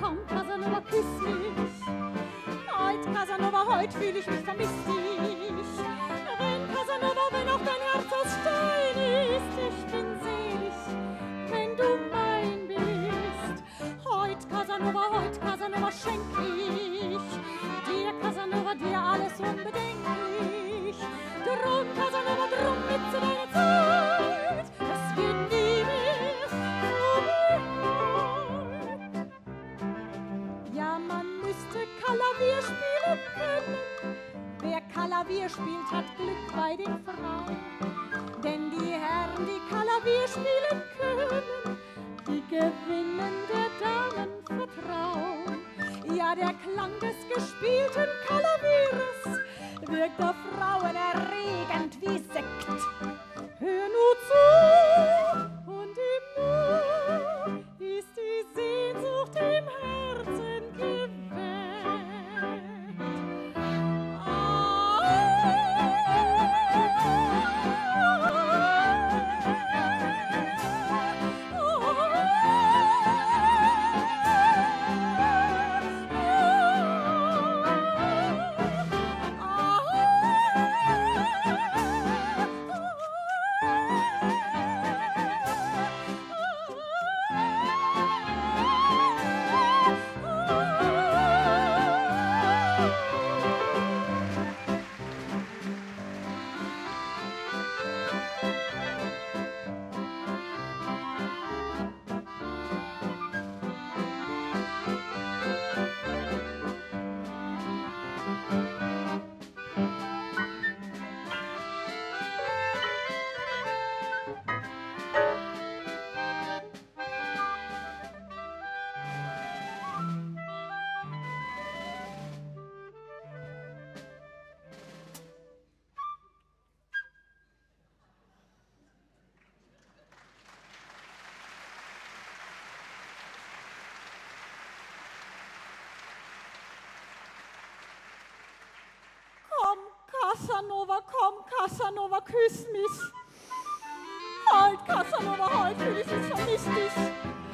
komm Casanova, küss mich. Heut Casanova, heut fühle ich mich vermisst. Klavier spielt, hat Glück bei den Frauen. Denn die Herren, die Klavier spielen können, die gewinnen der Damen Vertrauen. Ja, der Klang des gespielten Klavieres wirkt auf Frauen erregend wie Sekt. Casanova, komm, Casanova, küss mich. Halt, Casanova, halt, fühl ich mich vermisst dich.